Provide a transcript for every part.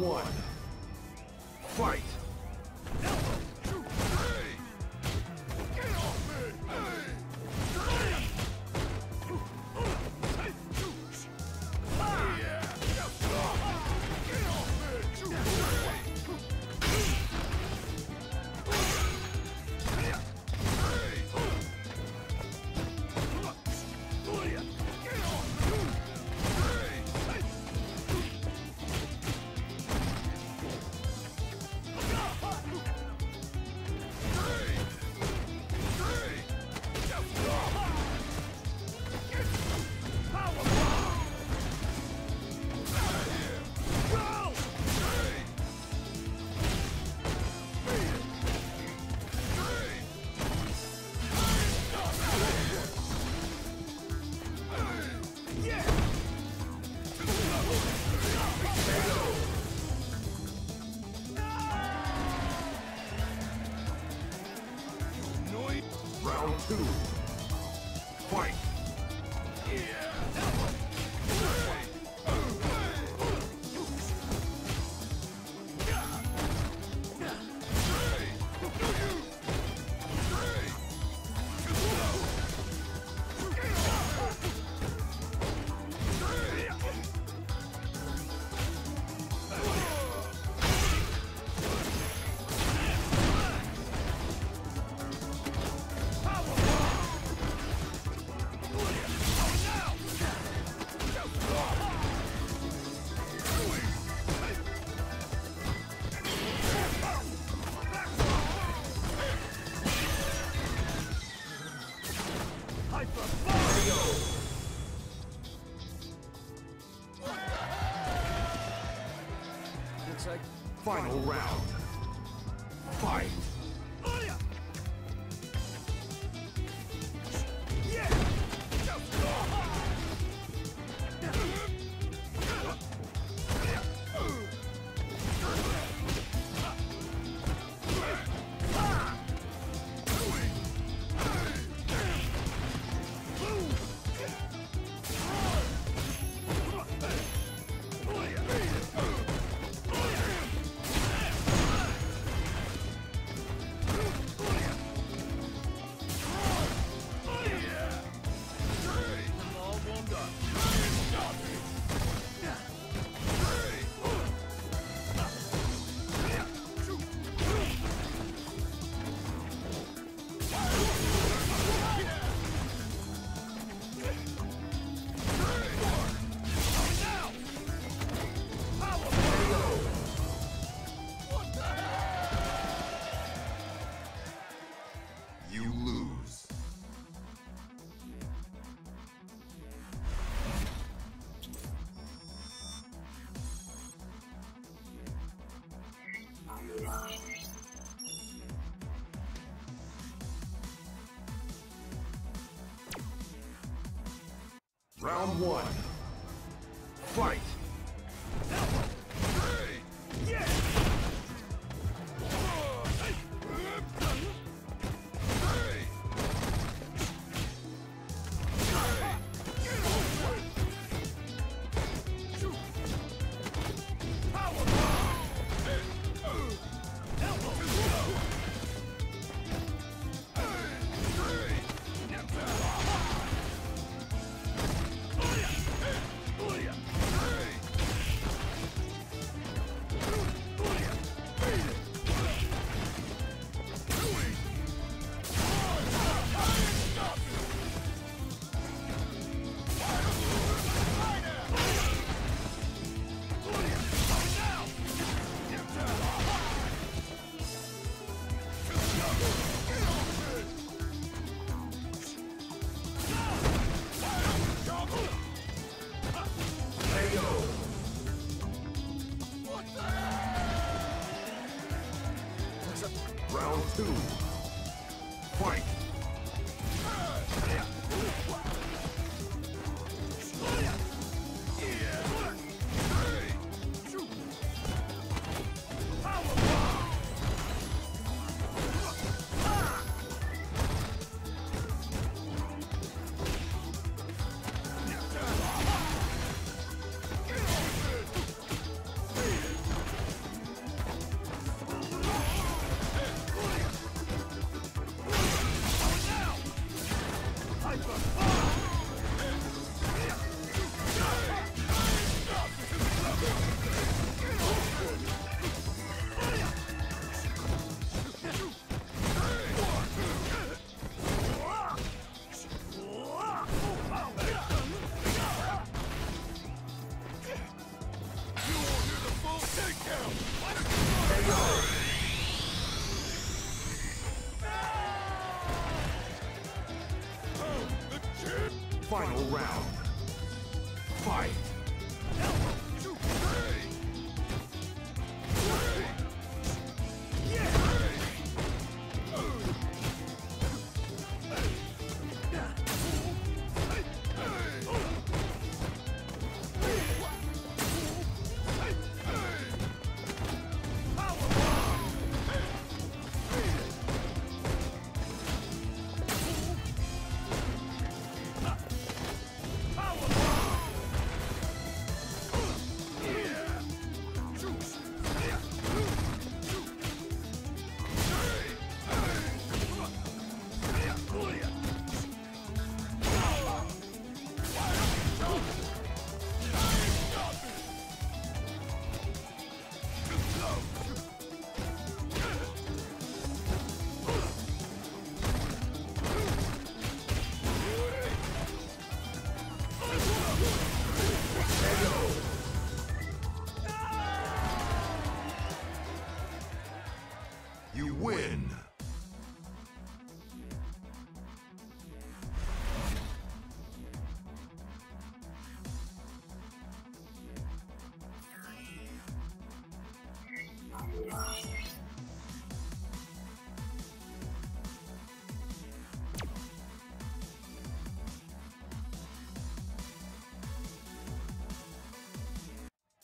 One. Final round. Round one. Fight! Round two. Fight! Final round. Fight!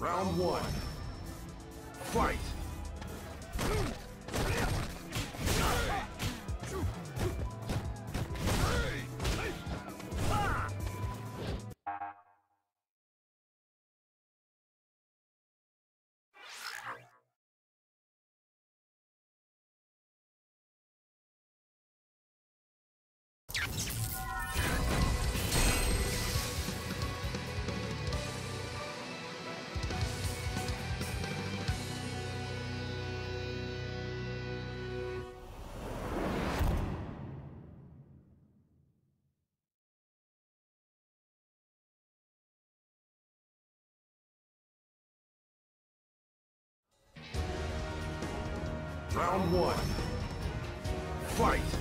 Round one. Fight! Round one. Fight!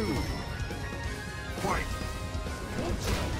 Two. Fight!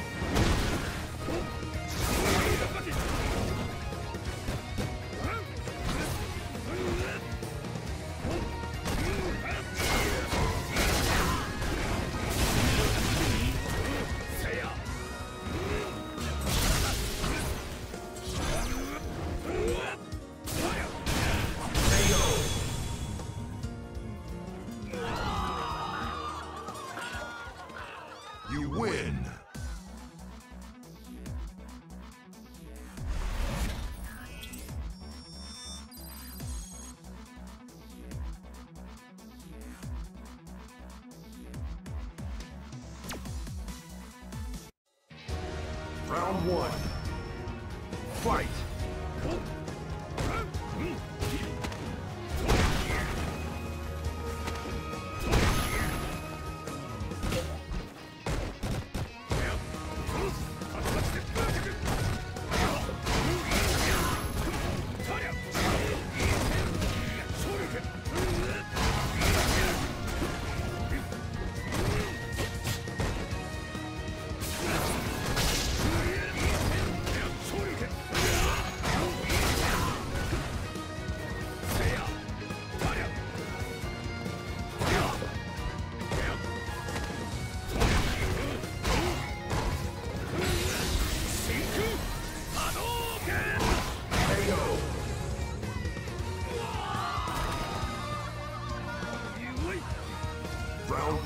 Round one. Fight.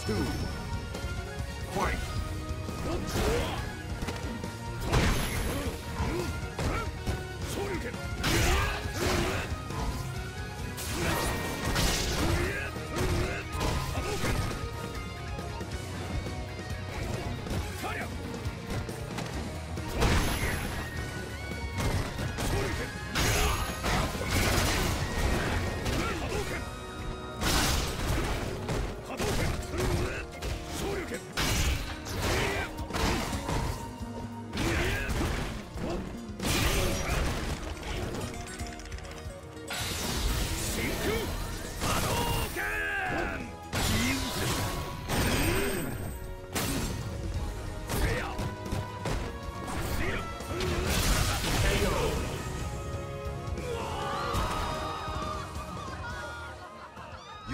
Two.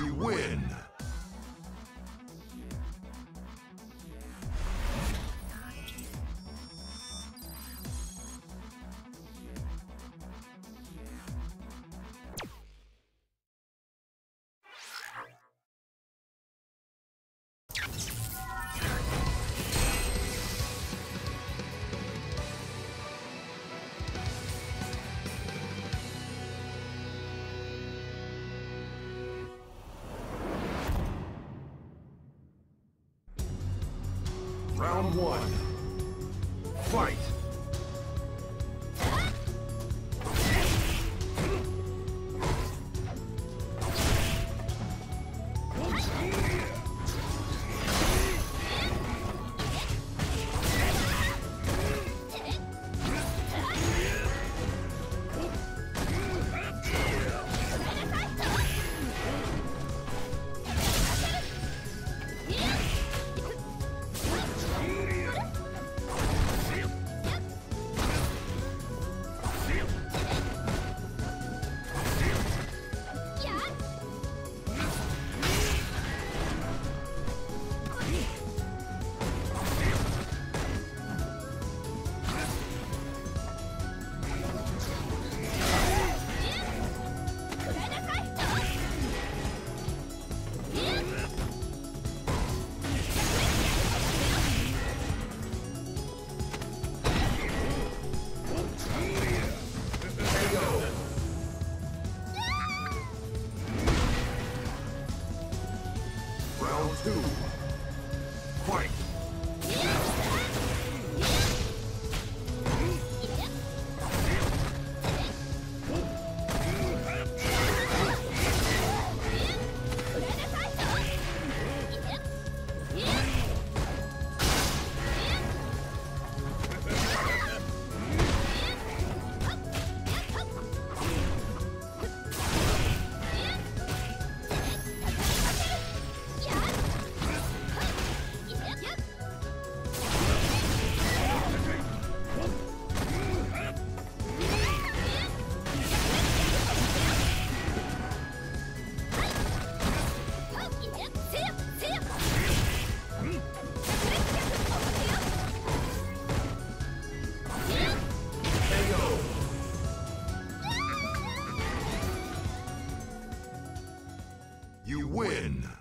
You win. Round one. Fight. You win!